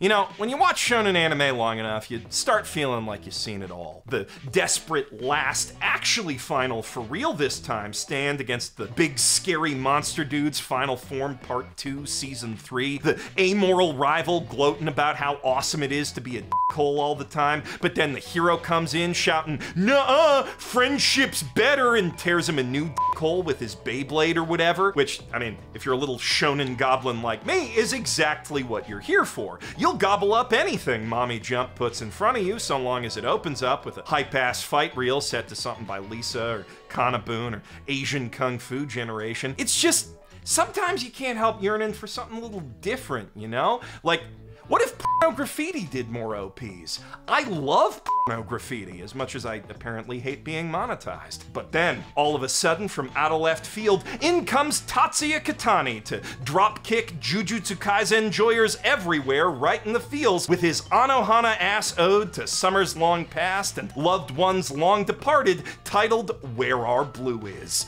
You know, when you watch shonen anime long enough, you start feeling like you've seen it all. The desperate last, actually final for real this time, stand against the big scary monster dudes final form part 2 season 3. The amoral rival gloating about how awesome it is to be a hole all the time, but then the hero comes in shouting, Nuh-uh, friendship's better, and tears him a new hole with his Beyblade or whatever, which, I mean, if you're a little shonen goblin like me, is exactly what you're here for. You'll gobble up anything Mommy Jump puts in front of you so long as it opens up with a hype-ass fight reel set to something by Lisa or KANA-BOON or Asian Kung Fu Generation. It's just, sometimes you can't help yearning for something a little different, you know? Like, what if Porno Graffitti did more OPs? I love Porno Graffitti as much as I apparently hate being monetized. But then, all of a sudden, from out of left field, in comes Tatsuya Kitani to dropkick Jujutsu Kaisen joyers everywhere right in the fields with his Anohana ass ode to summers long past and loved ones long departed titled Where Our Blue Is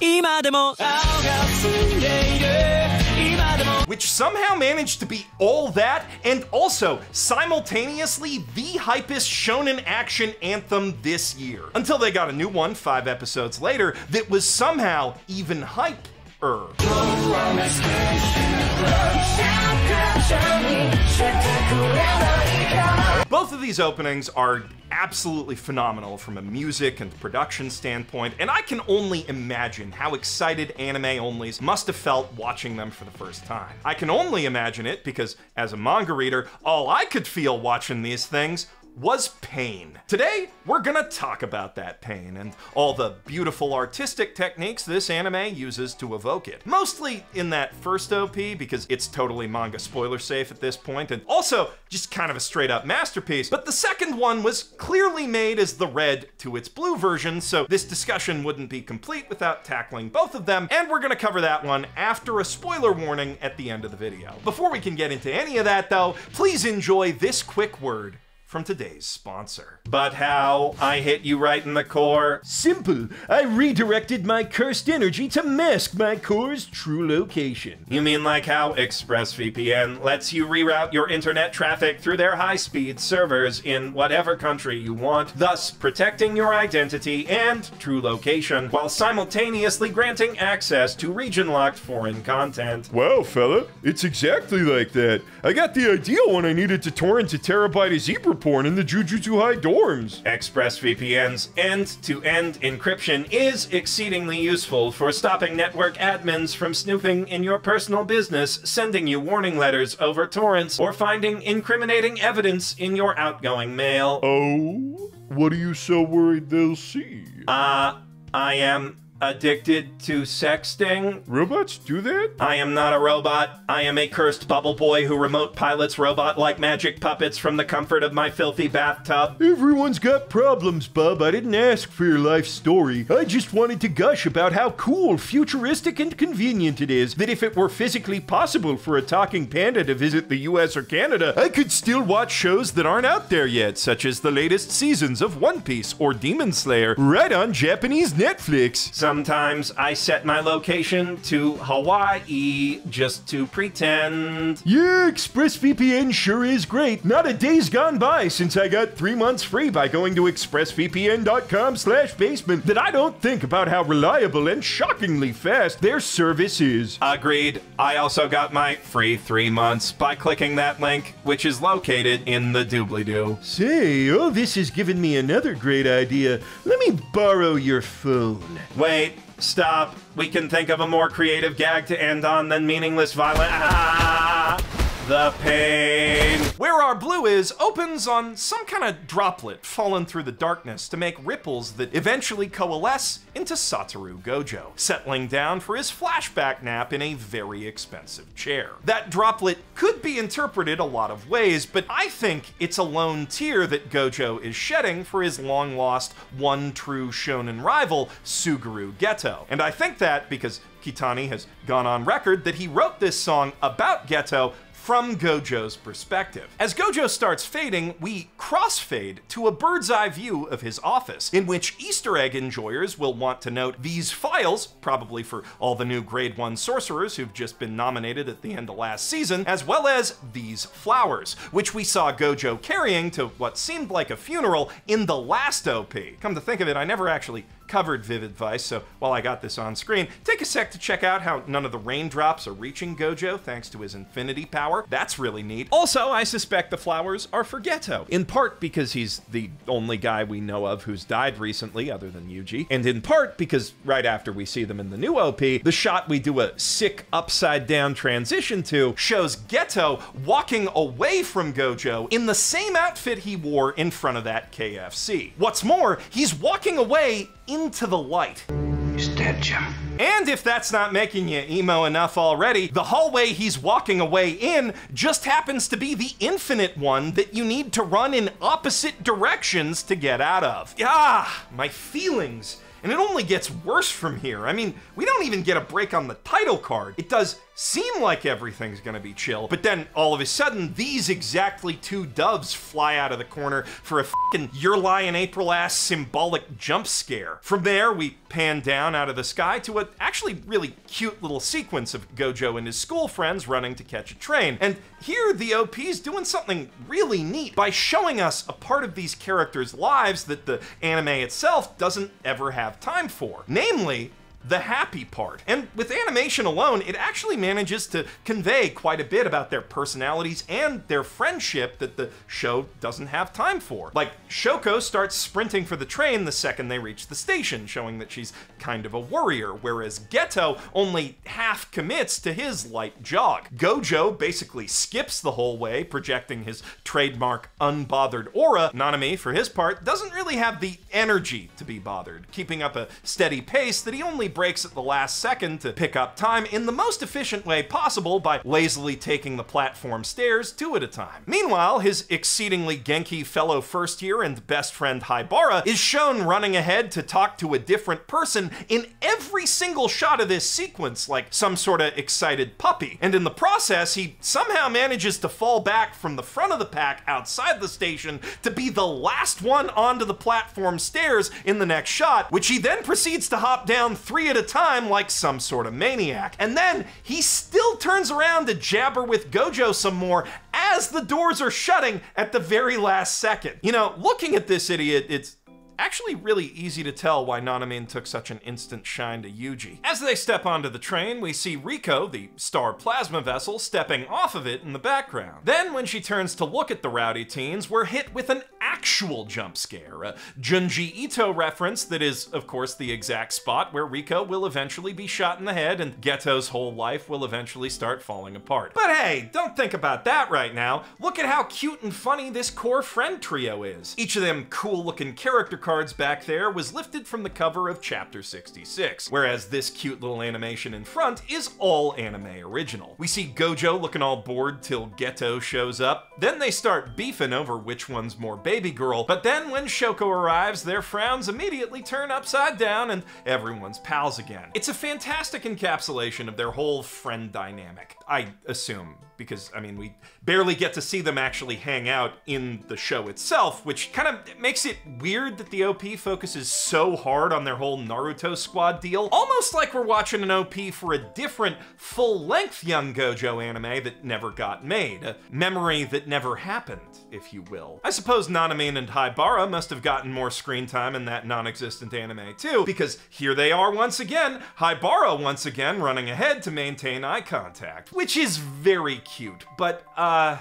which somehow managed to be all that and also simultaneously the hypest shonen action anthem this year. Until they got a new one five episodes later that was somehow even hype-er. Both of these openings are absolutely phenomenal from a music and production standpoint, and I can only imagine how excited anime onlys must have felt watching them for the first time. I can only imagine it because, as a manga reader, all I could feel watching these things was pain. Today, we're gonna talk about that pain and all the beautiful artistic techniques this anime uses to evoke it. Mostly in that first OP because it's totally manga spoiler safe at this point and also just kind of a straight up masterpiece. But the second one was clearly made as the red to its blue version, so this discussion wouldn't be complete without tackling both of them, and we're gonna cover that one after a spoiler warning at the end of the video. Before we can get into any of that though, please enjoy this quick word from today's sponsor. But how? I hit you right in the core. Simple. I redirected my cursed energy to mask my core's true location. You mean like how ExpressVPN lets you reroute your internet traffic through their high speed servers in whatever country you want, thus protecting your identity and true location while simultaneously granting access to region locked foreign content? Wow, fella, it's exactly like that. I got the idea when I needed to torrent a terabyte of zebra porn in the Jujutsu High dorms. ExpressVPN's end-to-end encryption is exceedingly useful for stopping network admins from snooping in your personal business, sending you warning letters over torrents, or finding incriminating evidence in your outgoing mail. Oh? What are you so worried they'll see? Uh, I am addicted to sexting. Robots do that? I am not a robot. I am a cursed bubble boy who remote pilots robot like magic puppets from the comfort of my filthy bathtub. Everyone's got problems, bub. I didn't ask for your life story. I just wanted to gush about how cool, futuristic, and convenient it is that if it were physically possible for a talking panda to visit the US or Canada, I could still watch shows that aren't out there yet, such as the latest seasons of One Piece or Demon Slayer, right on Japanese Netflix. Sometimes I set my location to Hawaii just to pretend. Yeah, ExpressVPN sure is great. Not a day's gone by since I got three months free by going to expressvpn.com slash basement that I don't think about how reliable and shockingly fast their service is. Agreed. I also got my free three months by clicking that link, which is located in the doobly-doo. Say, oh, this has given me another great idea. Let me borrow your phone. Wait, stop. We can think of a more creative gag to end on than meaningless violence. Ah, the pain. Where Our Blue Is opens on some kind of droplet fallen through the darkness to make ripples that eventually coalesce into Satoru Gojo, settling down for his flashback nap in a very expensive chair. That droplet could be interpreted a lot of ways, but I think it's a lone tear that Gojo is shedding for his long lost one true shonen rival, Suguru Geto. And I think that because Kitani has gone on record that he wrote this song about Geto from Gojo's perspective. As Gojo starts fading, we crossfade to a bird's eye view of his office, in which Easter egg enjoyers will want to note these files, probably for all the new grade 1 sorcerers who've just been nominated at the end of last season, as well as these flowers, which we saw Gojo carrying to what seemed like a funeral in the last OP. Come to think of it, I never actually covered Vivid Vice, so while I got this on screen, take a sec to check out how none of the raindrops are reaching Gojo thanks to his infinity power. That's really neat. Also, I suspect the flowers are for Geto, in part because he's the only guy we know of who's died recently other than Yuji, and in part because right after we see them in the new OP, the shot we do a sick upside down transition to shows Geto walking away from Gojo in the same outfit he wore in front of that KFC. What's more, he's walking away into the light. He's dead, Jim. And if that's not making you emo enough already, the hallway he's walking away in just happens to be the infinite one that you need to run in opposite directions to get out of. Ah, my feelings. And it only gets worse from here. I mean, we don't even get a break on the title card. It does seem like everything's gonna be chill, but then all of a sudden, these exactly two doves fly out of the corner for a fucking Your Lie in April ass symbolic jump scare. From there, we pan down out of the sky to a actually really cute little sequence of Gojo and his school friends running to catch a train. And here, the OP's doing something really neat by showing us a part of these characters' lives that the anime itself doesn't ever have time for. Namely, the happy part. And with animation alone, it actually manages to convey quite a bit about their personalities and their friendship that the show doesn't have time for. Like, Shoko starts sprinting for the train the second they reach the station, showing that she's kind of a worrier, whereas Geto only half commits to his light jog. Gojo basically skips the whole way, projecting his trademark unbothered aura. Nanami, for his part, doesn't really have the energy to be bothered, keeping up a steady pace that he only breaks at the last second to pick up time in the most efficient way possible by lazily taking the platform stairs two at a time. Meanwhile, his exceedingly Genki fellow first year and best friend Haibara is shown running ahead to talk to a different person in every single shot of this sequence like some sort of excited puppy. And in the process, he somehow manages to fall back from the front of the pack outside the station to be the last one onto the platform stairs in the next shot, which he then proceeds to hop down three at a time like some sort of maniac. And then he still turns around to jabber with Gojo some more as the doors are shutting at the very last second. You know, looking at this idiot, it's actually really easy to tell why Nanamin took such an instant shine to Yuji. As they step onto the train, we see Riko, the star plasma vessel, stepping off of it in the background. Then, when she turns to look at the rowdy teens, we're hit with an actual jump scare, a Junji Ito reference that is, of course, the exact spot where Riko will eventually be shot in the head and Geto's whole life will eventually start falling apart. But hey, don't think about that right now. Look at how cute and funny this core friend trio is. Each of them cool looking character cards back there was lifted from the cover of Chapter 66, whereas this cute little animation in front is all anime original. We see Gojo looking all bored till Geto shows up, then they start beefing over which one's more baby girl, but then when Shoko arrives, their frowns immediately turn upside down and everyone's pals again. It's a fantastic encapsulation of their whole friend dynamic, I assume, because I mean, we barely get to see them actually hang out in the show itself, which kind of makes it weird that the OP focuses so hard on their whole Naruto squad deal. Almost like we're watching an OP for a different, full length Young Gojo anime that never got made. A memory that never happened, if you will. I suppose Nanamin and Haibara must have gotten more screen time in that non existent anime too, because here they are once again, Haibara once again running ahead to maintain eye contact, which is very cute, but uh.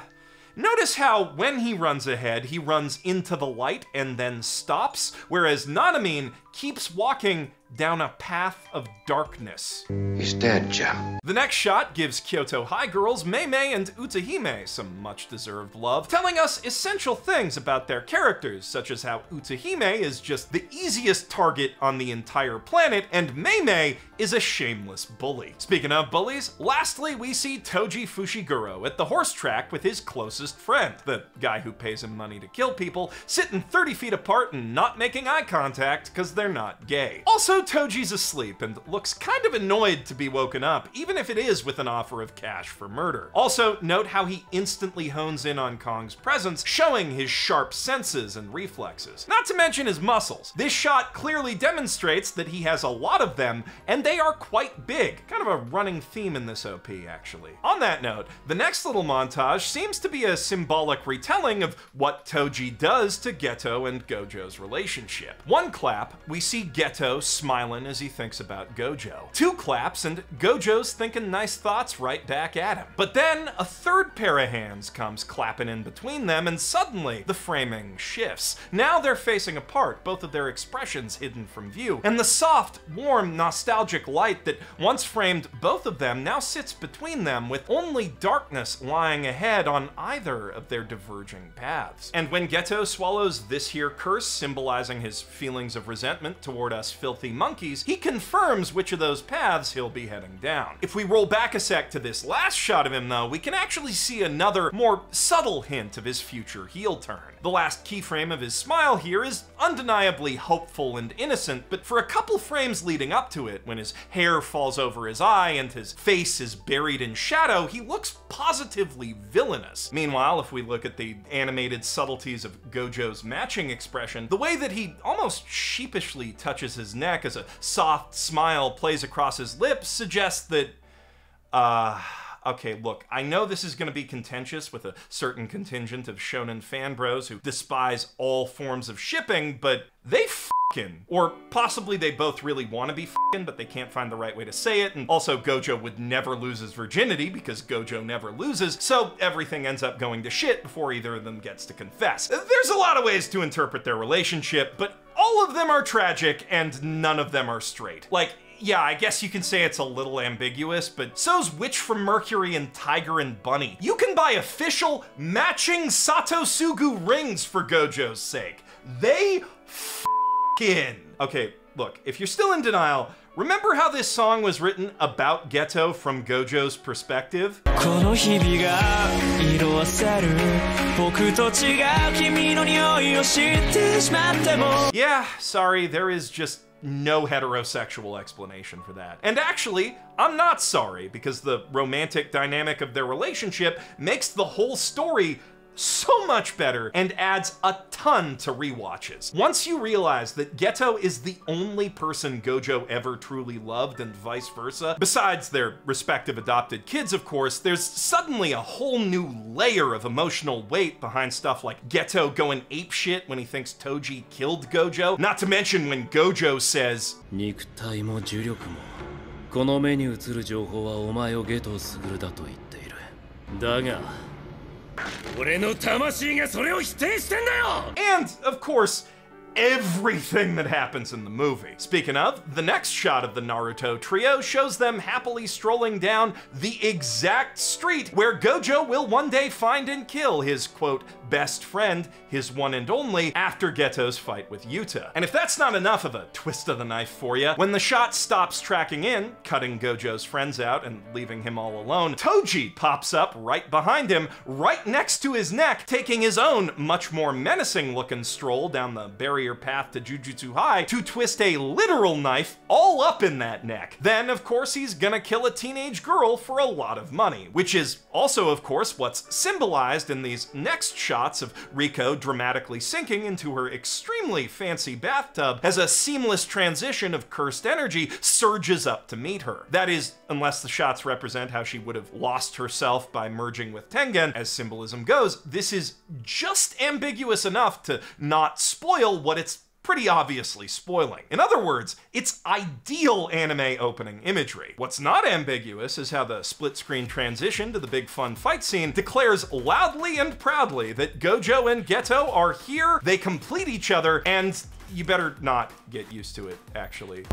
Notice how when he runs ahead, he runs into the light and then stops, whereas Nanamin keeps walking down a path of darkness. He's dead, Jim. The next shot gives Kyoto High girls Mei Mei and Utahime some much deserved love, telling us essential things about their characters, such as how Utahime is just the easiest target on the entire planet, and Mei Mei is a shameless bully. Speaking of bullies, lastly we see Toji Fushiguro at the horse track with his closest friend, the guy who pays him money to kill people, sitting 30 feet apart and not making eye contact because they're not gay. Also, Toji's asleep and looks kind of annoyed to be woken up, even if it is with an offer of cash for murder. Also, note how he instantly hones in on Kong's presence, showing his sharp senses and reflexes. Not to mention his muscles. This shot clearly demonstrates that he has a lot of them, and they are quite big. Kind of a running theme in this OP, actually. On that note, the next little montage seems to be a symbolic retelling of what Toji does to Geto and Gojo's relationship. One clap, we see Geto as he thinks about Gojo. Two claps, and Gojo's thinking nice thoughts right back at him. But then a third pair of hands comes clapping in between them, and suddenly the framing shifts. Now they're facing apart, both of their expressions hidden from view, and the soft, warm, nostalgic light that once framed both of them now sits between them with only darkness lying ahead on either of their diverging paths. And when Geto swallows this here curse, symbolizing his feelings of resentment toward us filthy monkeys, he confirms which of those paths he'll be heading down. If we roll back a sec to this last shot of him though, we can actually see another, more subtle hint of his future heel turn. The last keyframe of his smile here is undeniably hopeful and innocent, but for a couple frames leading up to it, when his hair falls over his eye and his face is buried in shadow, he looks positively villainous. Meanwhile, if we look at the animated subtleties of Gojo's matching expression, the way that he almost sheepishly touches his neck as a soft smile plays across his lips suggests that, uh, okay, look, I know this is going to be contentious with a certain contingent of shonen fan bros who despise all forms of shipping, but they fing. Or possibly they both really want to be fing, but they can't find the right way to say it, and also Gojo would never lose his virginity because Gojo never loses, so everything ends up going to shit before either of them gets to confess. There's a lot of ways to interpret their relationship, but all of them are tragic and none of them are straight. Like, yeah, I guess you can say it's a little ambiguous, but so's Witch from Mercury and Tiger and Bunny. You can buy official matching Satosugu rings for Gojo's sake. They f***in. Okay, look, if you're still in denial, Remember how this song was written about Geto from Gojo's perspective? Yeah, sorry, there is just no heterosexual explanation for that. And actually, I'm not sorry, because the romantic dynamic of their relationship makes the whole story so much better and adds a ton to rewatches. Once you realize that Geto is the only person Gojo ever truly loved and vice versa, besides their respective adopted kids, of course, there's suddenly a whole new layer of emotional weight behind stuff like Geto going apeshit when he thinks Toji killed Gojo, not to mention when Gojo says, 肉体も重力もこの目に映る情報はお前をゲトウスグルだと言っているだが and, of course, everything that happens in the movie. Speaking of, the next shot of the Naruto trio shows them happily strolling down the exact street where Gojo will one day find and kill his, quote, best friend, his one and only, after Geto's fight with Yuta. And if that's not enough of a twist of the knife for you, when the shot stops tracking in, cutting Gojo's friends out and leaving him all alone, Toji pops up right behind him, right next to his neck, taking his own much more menacing looking stroll down the barrier path to Jujutsu High to twist a literal knife all up in that neck. Then, of course, he's gonna kill a teenage girl for a lot of money, which is also, of course, what's symbolized in these next shots of Riko dramatically sinking into her extremely fancy bathtub as a seamless transition of cursed energy surges up to meet her. That is, unless the shots represent how she would have lost herself by merging with Tengen, as symbolism goes, this is just ambiguous enough to not spoil what it's pretty obviously spoiling. In other words, it's ideal anime opening imagery. What's not ambiguous is how the split screen transition to the big fun fight scene declares loudly and proudly that Gojo and Geto are here, they complete each other, and you better not get used to it, actually.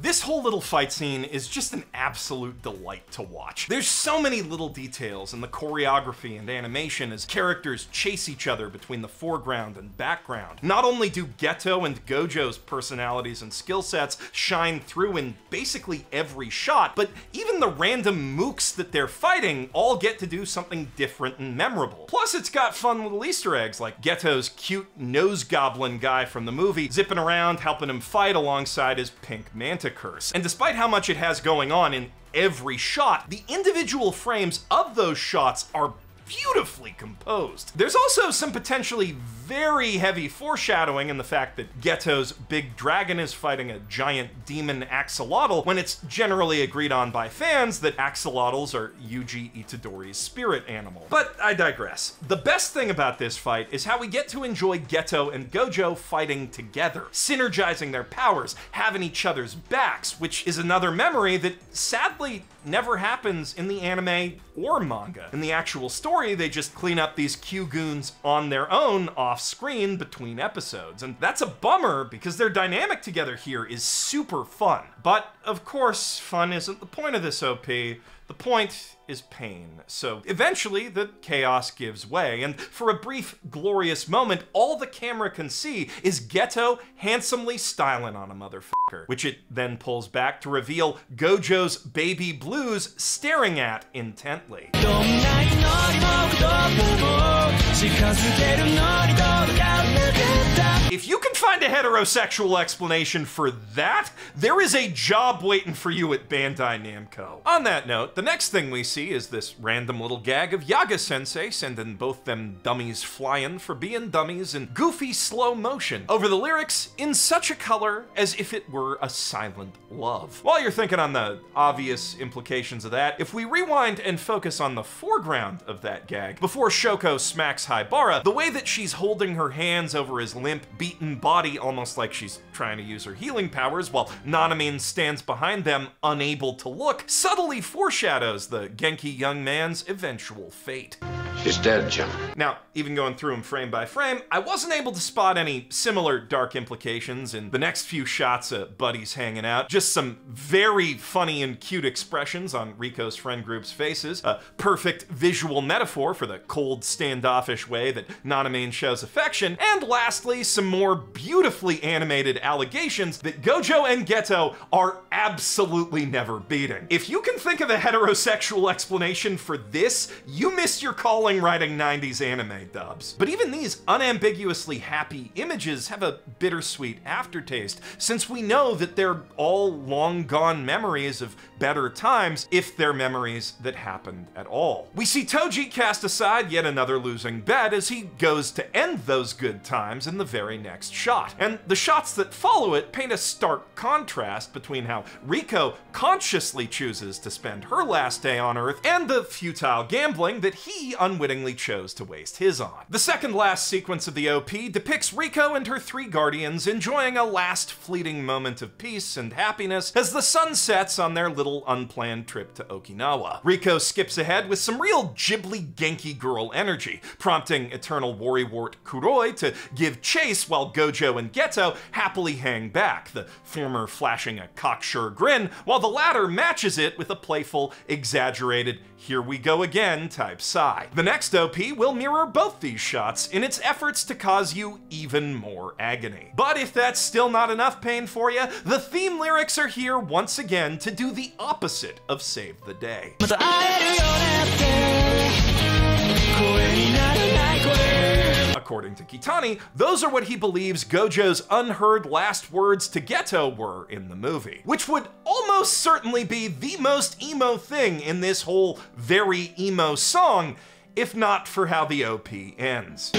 This whole little fight scene is just an absolute delight to watch. There's so many little details in the choreography and animation as characters chase each other between the foreground and background. Not only do Geto and Gojo's personalities and skill sets shine through in basically every shot, but even the random mooks that they're fighting all get to do something different and memorable. Plus, it's got fun little Easter eggs like Geto's cute nose goblin guy from the movie zipping around helping him fight alongside his pink manta curse. And despite how much it has going on in every shot, the individual frames of those shots are beautifully composed. There's also some potentially very heavy foreshadowing in the fact that Geto's big dragon is fighting a giant demon axolotl when it's generally agreed on by fans that axolotls are Yuji Itadori's spirit animal. But I digress. The best thing about this fight is how we get to enjoy Geto and Gojo fighting together, synergizing their powers, having each other's backs, which is another memory that sadly never happens in the anime or manga. In the actual story, they just clean up these Q-goons on their own off screen between episodes. And that's a bummer because their dynamic together here is super fun. But of course, fun isn't the point of this OP. The point is pain. So eventually, the chaos gives way, and for a brief, glorious moment, all the camera can see is Geto handsomely styling on a motherfucker, which it then pulls back to reveal Gojo's baby blues staring at intently. If you can find a heterosexual explanation for that, there is a job waiting for you at Bandai Namco. On that note, the next thing we see is this random little gag of Yaga Sensei sending both them dummies flying for being dummies in goofy slow motion over the lyrics in such a color as if it were a silent love. While you're thinking on the obvious implications of that, if we rewind and focus on the foreground of that gag, before Shoko smacks Haibara, the way that she's holding her hands over his limp, beaten body almost like she's trying to use her healing powers while Nanamin stands behind them unable to look subtly foreshadows the Genki young man's eventual fate. She's dead, Jim. Now, even going through them frame by frame, I wasn't able to spot any similar dark implications in the next few shots of buddies hanging out. Just some very funny and cute expressions on Riko's friend group's faces, a perfect visual metaphor for the cold, standoffish way that Nanamane shows affection, and lastly, some more beautifully animated allegations that Gojo and Geto are absolutely never beating. If you can think of a heterosexual explanation for this, you missed your calling writing 90s anime dubs. But even these unambiguously happy images have a bittersweet aftertaste, since we know that they're all long gone memories of better times, if they're memories that happened at all. We see Toji cast aside yet another losing bet as he goes to end those good times in the very next shot. And the shots that follow it paint a stark contrast between how Riko consciously chooses to spend her last day on Earth and the futile gambling that he unwittingly chose to waste his on. The second last sequence of the OP depicts Riko and her three guardians enjoying a last fleeting moment of peace and happiness as the sun sets on their little unplanned trip to Okinawa. Riko skips ahead with some real Ghibli Genki girl energy, prompting Eternal Worrywart Kuroi to give chase while Gojo and Geto happily hang back, the former flashing a cocksure grin, while the latter matches it with a playful, exaggerated, here we go again type sigh. The next OP will mirror both these shots in its efforts to cause you even more agony. But if that's still not enough pain for you, the theme lyrics are here once again to do the opposite of save the day. According to Kitani, those are what he believes Gojo's unheard last words to Geto were in the movie, which would almost certainly be the most emo thing in this whole very emo song, if not for how the OP ends.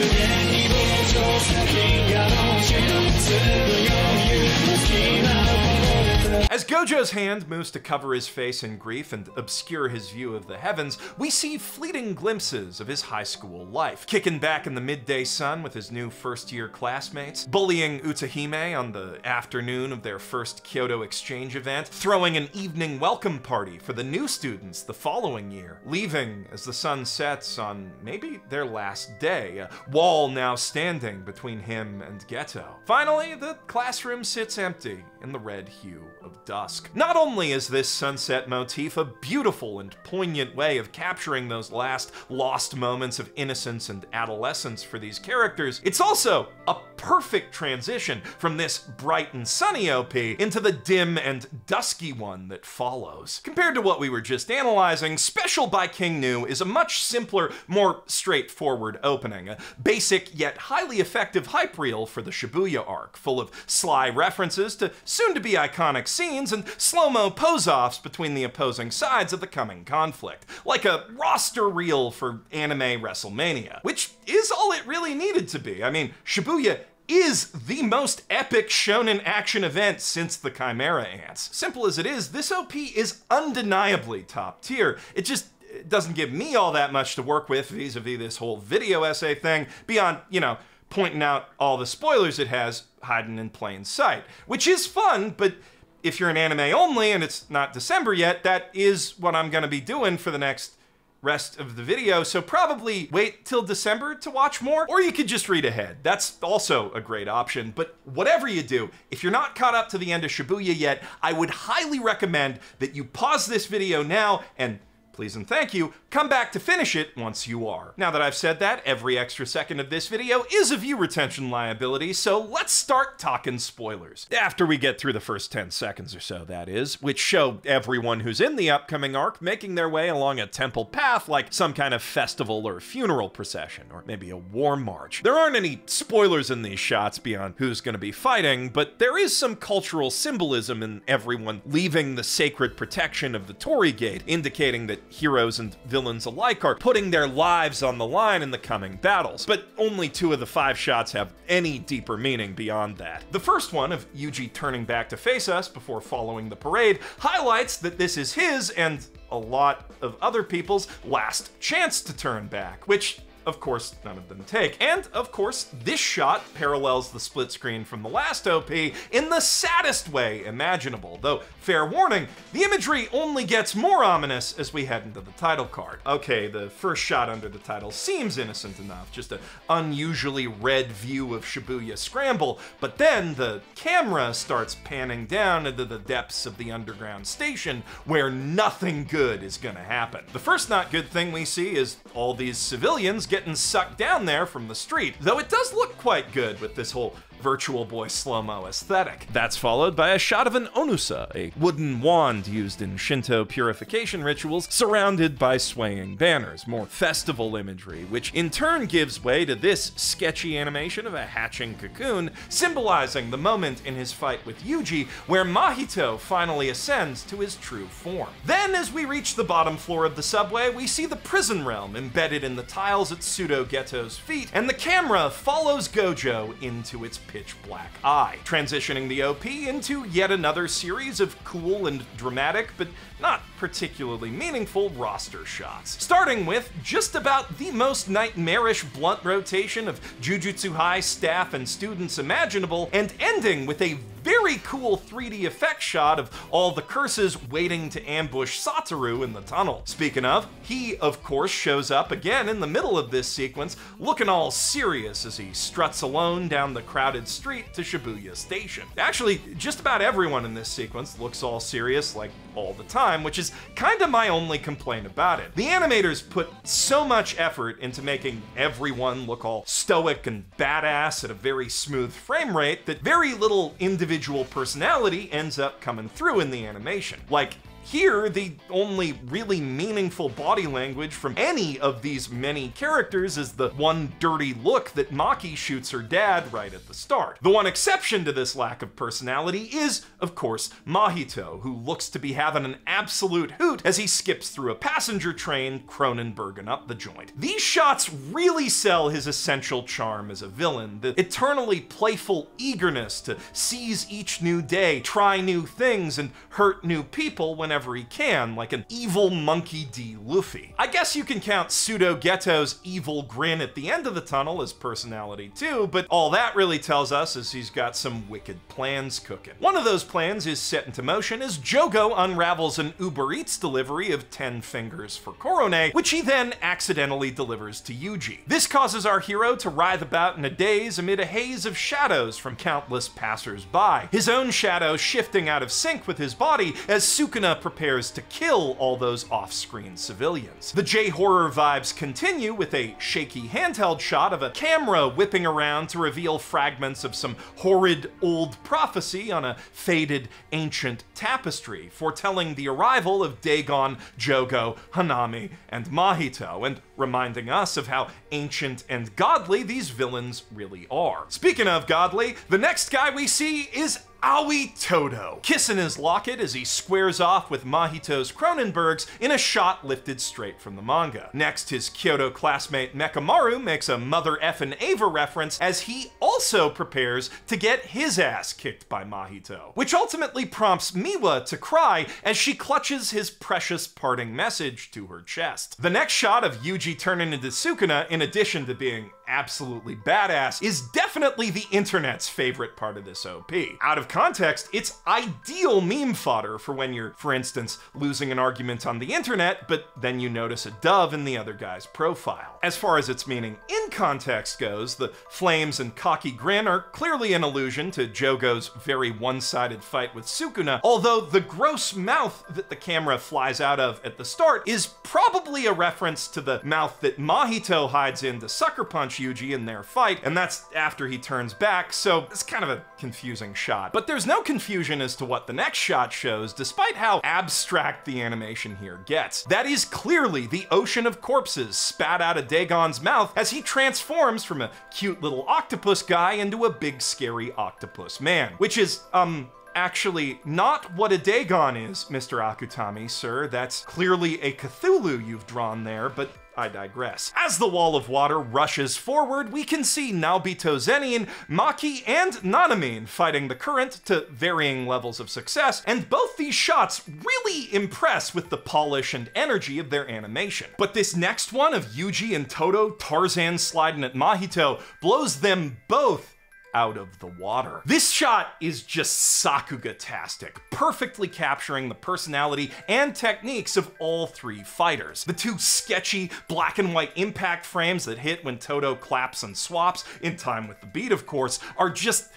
As Gojo's hand moves to cover his face in grief and obscure his view of the heavens, we see fleeting glimpses of his high school life. Kicking back in the midday sun with his new first year classmates, bullying Utahime on the afternoon of their first Kyoto exchange event, throwing an evening welcome party for the new students the following year, leaving as the sun sets on maybe their last day, a wall now standing between him and Geto. Finally, the classroom sits empty in the red hue of dusk. Not only is this sunset motif a beautiful and poignant way of capturing those last lost moments of innocence and adolescence for these characters, it's also a perfect transition from this bright and sunny OP into the dim and dusky one that follows. Compared to what we were just analyzing, SPECIALZ by King Gnu is a much simpler, more straightforward opening, a basic yet highly effective hype reel for the Shibuya arc, full of sly references to soon to be iconic scenes and slow mo pose offs between the opposing sides of the coming conflict, like a roster reel for anime WrestleMania, which is all it really needed to be. I mean, Shibuya is the most epic shonen action event since the Chimera Ants. Simple as it is, this OP is undeniably top tier. It just it doesn't give me all that much to work with vis-a-vis this whole video essay thing, beyond, you know, pointing out all the spoilers it has hiding in plain sight, which is fun, but if you're an anime only and it's not December yet, that is what I'm gonna be doing for the next rest of the video, so probably wait till December to watch more, or you could just read ahead. That's also a great option, but whatever you do, if you're not caught up to the end of Shibuya yet, I would highly recommend that you pause this video now and please and thank you, come back to finish it once you are. Now that I've said that, every extra second of this video is a view retention liability, so let's start talking spoilers. After we get through the first 10 seconds or so, that is, which show everyone who's in the upcoming arc making their way along a temple path like some kind of festival or funeral procession, or maybe a war march. There aren't any spoilers in these shots beyond who's gonna be fighting, but there is some cultural symbolism in everyone leaving the sacred protection of the Torii Gate, indicating that heroes and villains alike are putting their lives on the line in the coming battles. But only two of the five shots have any deeper meaning beyond that. The first one, of Yuji turning back to face us before following the parade, highlights that this is his and a lot of other people's last chance to turn back, which of course, none of them take. And, of course, this shot parallels the split screen from the last OP in the saddest way imaginable. Though, fair warning, the imagery only gets more ominous as we head into the title card. Okay, the first shot under the title seems innocent enough, just an unusually red view of Shibuya Scramble, but then the camera starts panning down into the depths of the underground station where nothing good is gonna happen. The first not good thing we see is all these civilians getting sucked down there from the street, though it does look quite good with this whole Virtual Boy slow-mo aesthetic. That's followed by a shot of an onusa, a wooden wand used in Shinto purification rituals, surrounded by swaying banners, more festival imagery, which in turn gives way to this sketchy animation of a hatching cocoon, symbolizing the moment in his fight with Yuji where Mahito finally ascends to his true form. Then, as we reach the bottom floor of the subway, we see the prison realm embedded in the tiles at Pseudo Geto's feet, and the camera follows Gojo into its pitch black eye, transitioning the OP into yet another series of cool and dramatic, but not particularly meaningful roster shots. Starting with just about the most nightmarish blunt rotation of Jujutsu High staff and students imaginable, and ending with a very cool 3D effect shot of all the curses waiting to ambush Satoru in the tunnel. Speaking of, he of course shows up again in the middle of this sequence, looking all serious as he struts alone down the crowded street to Shibuya Station. Actually, just about everyone in this sequence looks all serious like all the time, which is kinda my only complaint about it. The animators put so much effort into making everyone look all stoic and badass at a very smooth frame rate that very little individual personality ends up coming through in the animation. Like, here, the only really meaningful body language from any of these many characters is the one dirty look that Maki shoots her dad right at the start. The one exception to this lack of personality is, of course, Mahito, who looks to be having an absolute hoot as he skips through a passenger train, Cronenberging up the joint. These shots really sell his essential charm as a villain, the eternally playful eagerness to seize each new day, try new things, and hurt new people whenever he can, like an evil Monkey D. Luffy. I guess you can count Pseudo Geto's evil grin at the end of the tunnel as personality too, but all that really tells us is he's got some wicked plans cooking. One of those plans is set into motion as Jogo unravels an Uber Eats delivery of 10 fingers for Korone, which he then accidentally delivers to Yuji. This causes our hero to writhe about in a daze amid a haze of shadows from countless passers-by, his own shadow shifting out of sync with his body as Sukuna prepares to kill all those off-screen civilians. The J-horror vibes continue with a shaky handheld shot of a camera whipping around to reveal fragments of some horrid old prophecy on a faded ancient tapestry, foretelling the arrival of Dagon, Jogo, Hanami, and Mahito, and reminding us of how ancient and godly these villains really are. Speaking of godly, the next guy we see is Aoi Todo, kissing his locket as he squares off with Mahito's Cronenbergs in a shot lifted straight from the manga. Next, his Kyoto classmate Mechamaru makes a Mother effin' Ava reference as he also prepares to get his ass kicked by Mahito, which ultimately prompts Miwa to cry as she clutches his precious parting message to her chest. The next shot of Yuji turning into Sukuna, in addition to being absolutely badass, is definitely the internet's favorite part of this OP. Out of context, it's ideal meme fodder for when you're, for instance, losing an argument on the internet, but then you notice a dove in the other guy's profile. As far as its meaning in context goes, the flames and cocky grin are clearly an allusion to Jogo's very one-sided fight with Sukuna, although the gross mouth that the camera flies out of at the start is probably a reference to the mouth that Mahito hides in to sucker punch Yuji in their fight, and that's after he turns back, so it's kind of a confusing shot. But there's no confusion as to what the next shot shows, despite how abstract the animation here gets. That is clearly the ocean of corpses spat out of Dagon's mouth as he transforms from a cute little octopus guy into a big scary octopus man, which is, um, actually not what a Dagon is, Mr. Akutami, sir. That's clearly a Cthulhu you've drawn there, but I digress. As the wall of water rushes forward, we can see Naobito Zenin, Maki, and Nanamin fighting the current to varying levels of success, and both these shots really impress with the polish and energy of their animation. But this next one of Yuji and Todo Tarzan sliding at Mahito blows them both out of the water. This shot is just Sakuga-tastic, perfectly capturing the personality and techniques of all three fighters. The two sketchy black and white impact frames that hit when Todo claps and swaps, in time with the beat of course, are just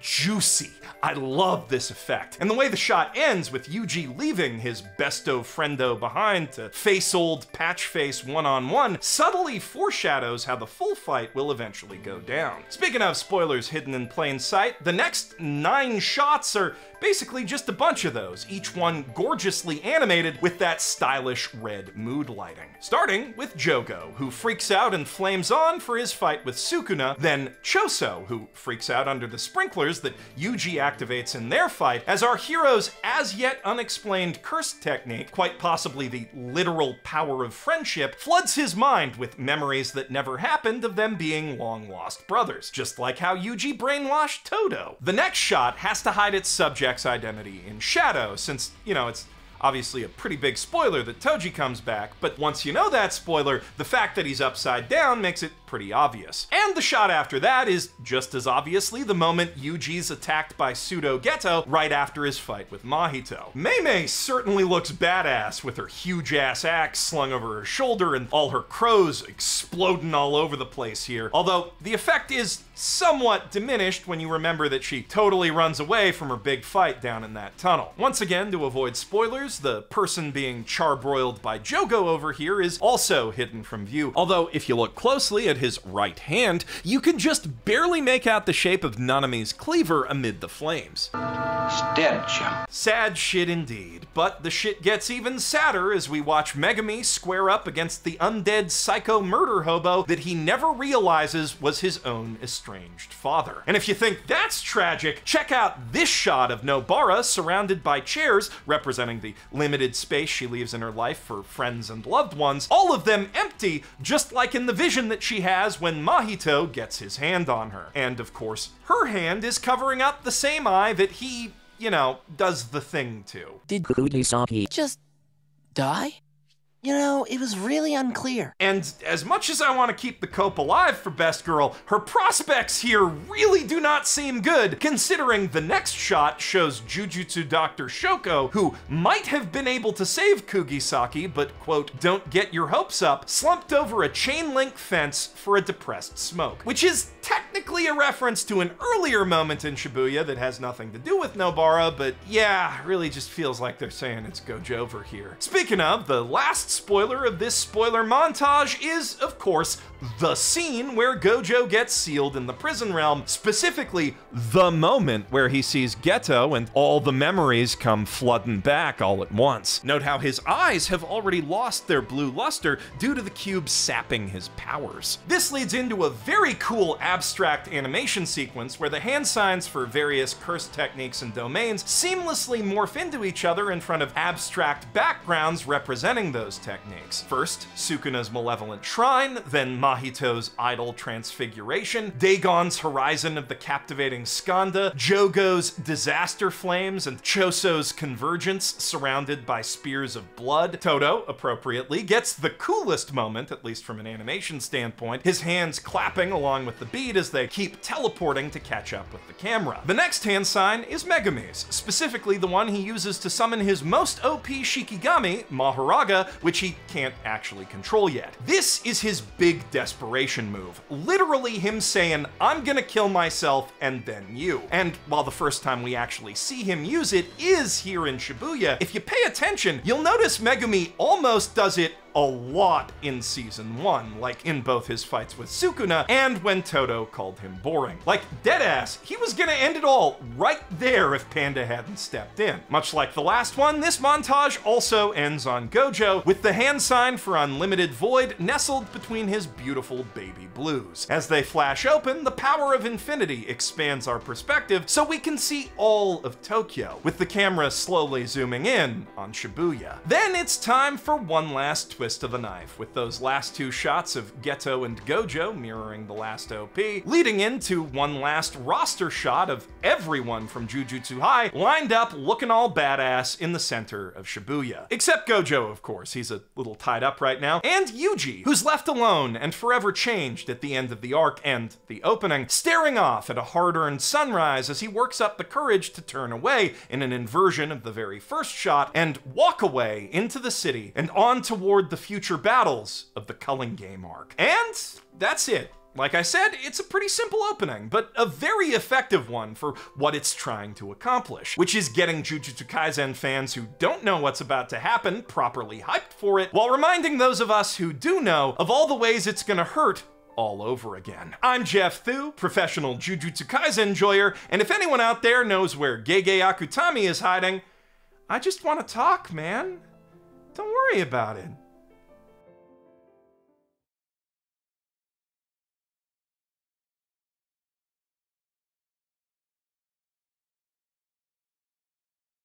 juicy. I love this effect. And the way the shot ends with Yuji leaving his besto friendo behind to face old patch face one-on-one subtly foreshadows how the full fight will eventually go down. Speaking of spoilers hidden in plain sight, the next nine shots are basically just a bunch of those, each one gorgeously animated with that stylish red mood lighting. Starting with Jogo, who freaks out and flames on for his fight with Sukuna, then Choso, who freaks out under the sprinklers that Yuji activates in their fight, as our hero's as yet unexplained curse technique, quite possibly the literal power of friendship, floods his mind with memories that never happened of them being long lost brothers, just like how Yuji brainwashed Todo. The next shot has to hide its subject's identity in shadow, since, you know, it's obviously a pretty big spoiler that Toji comes back, but once you know that spoiler, the fact that he's upside down makes it pretty obvious. And the shot after that is just as obviously the moment Yuji's attacked by Pseudo Geto right after his fight with Mahito. Meimei certainly looks badass with her huge ass axe slung over her shoulder and all her crows exploding all over the place here, although the effect is somewhat diminished when you remember that she totally runs away from her big fight down in that tunnel. Once again, to avoid spoilers, the person being charbroiled by Jogo over here is also hidden from view, although if you look closely at his right hand, you can just barely make out the shape of Nanami's cleaver amid the flames. He's dead, Jim. Sad shit indeed, but the shit gets even sadder as we watch Megumi square up against the undead psycho murder hobo that he never realizes was his own estranged father. And if you think that's tragic, check out this shot of Nobara surrounded by chairs representing the limited space she leaves in her life for friends and loved ones, all of them empty, just like in the vision that she has when Mahito gets his hand on her. And of course, her hand is covering up the same eye that he you know, does the thing to. Did Kugisaki just die? You know, it was really unclear. And as much as I want to keep the Cope alive for Best Girl, her prospects here really do not seem good, considering the next shot shows Jujutsu Dr. Shoko, who might have been able to save Kugisaki, but, quote, don't get your hopes up, slumped over a chain link fence for a depressed smoke. Which is technically a reference to an earlier moment in Shibuya that has nothing to do with Nobara, but yeah, really just feels like they're saying it's Gojo over here. Speaking of, the last spoiler of this spoiler montage is, of course, the scene where Gojo gets sealed in the prison realm, specifically the moment where he sees Geto and all the memories come flooding back all at once. Note how his eyes have already lost their blue luster due to the cube sapping his powers. This leads into a very cool abstract animation sequence where the hand signs for various curse techniques and domains seamlessly morph into each other in front of abstract backgrounds representing those techniques. First, Sukuna's malevolent shrine, then Mahito's idol transfiguration, Dagon's horizon of the captivating Skanda, Jogo's disaster flames, and Choso's convergence surrounded by spears of blood. Todo, appropriately, gets the coolest moment, at least from an animation standpoint, his hands clapping along with the beat as they keep teleporting to catch up with the camera. The next hand sign is Megumi's, specifically the one he uses to summon his most OP Shikigami, Mahoraga, which he can't actually control yet. This is his big desperation move. Literally him saying, I'm gonna kill myself and then you. And while the first time we actually see him use it is here in Shibuya, if you pay attention, you'll notice Megumi almost does it a lot in season one, like in both his fights with Sukuna and when Todo called him boring. Like, deadass, he was gonna end it all right there if Panda hadn't stepped in. Much like the last one, this montage also ends on Gojo, with the hand sign for Unlimited Void nestled between his beautiful baby blues. As they flash open, the power of infinity expands our perspective so we can see all of Tokyo, with the camera slowly zooming in on Shibuya. Then it's time for one last twist twist of the knife, with those last two shots of Geto and Gojo mirroring the last OP, leading into one last roster shot of everyone from Jujutsu High lined up looking all badass in the center of Shibuya. Except Gojo, of course, he's a little tied up right now, and Yuji, who's left alone and forever changed at the end of the arc and the opening, staring off at a hard-earned sunrise as he works up the courage to turn away in an inversion of the very first shot and walk away into the city and on toward the future battles of the Culling Game arc. And that's it. Like I said, it's a pretty simple opening, but a very effective one for what it's trying to accomplish, which is getting Jujutsu Kaisen fans who don't know what's about to happen properly hyped for it, while reminding those of us who do know of all the ways it's gonna hurt all over again. I'm Geoff Thew, professional Jujutsu Kaisen enjoyer, and if anyone out there knows where Gege Akutami is hiding, I just want to talk, man. Don't worry about it.